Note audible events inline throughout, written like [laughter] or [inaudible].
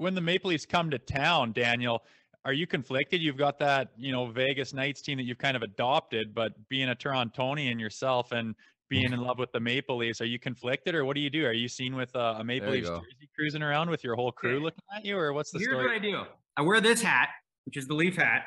when the Maple Leafs come to town, Daniel, are you conflicted? You've got that, you know, Vegas Knights team that you've kind of adopted, but being a Torontonian yourself and being in love with the Maple Leafs, are you conflicted or what do you do? Are you seen with uh, a Maple Leafs jersey cruising around with your whole crew looking at you, or what's the Here's story? what I do. I wear this hat, which is the Leaf hat,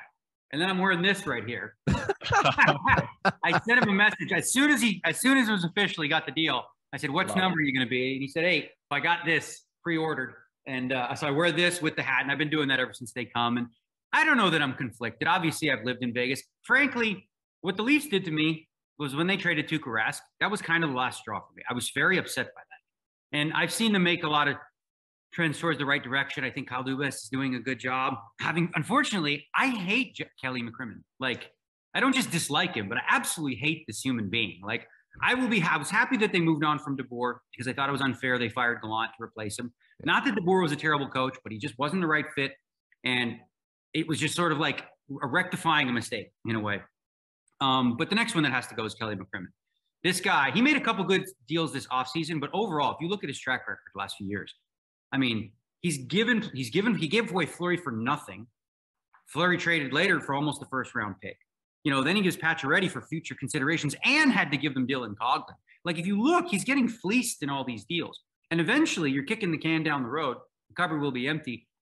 and then I'm wearing this right here. [laughs] I sent him a message as soon as he, as soon as it was officially got the deal. I said, "What's Love number are you going to be?" And he said, "Eight. I got this pre-ordered, and uh, so I wear this with the hat, and I've been doing that ever since they come. And I don't know that I'm conflicted. Obviously, I've lived in Vegas. Frankly, what the Leafs did to me was when they traded Tuukka Rask. That was kind of the last straw for me. I was very upset by that, and I've seen them make a lot of trends towards the right direction. I think Kyle Dubas is doing a good job. Having, unfortunately, I hate Kelly McCrimmon. Like, I don't just dislike him, but I absolutely hate this human being. Like, I will be. I was happy that they moved on from DeBoer because I thought it was unfair. They fired Gallant to replace him. Not that DeBoer was a terrible coach, but he just wasn't the right fit, and it was just sort of like a rectifying a mistake in a way. Um, but the next one that has to go is Kelly McCrimmon. This guy, he made a couple good deals this offseason, but overall, if you look at his track record the last few years, I mean, he's given, he's given, he gave away Fleury for nothing. Fleury traded later for almost the first round pick. You know, then he gives Pacioretty for future considerations and had to give them Dylan Coghlan. Like, if you look, he's getting fleeced in all these deals. And eventually, you're kicking the can down the road. The cupboard will be empty.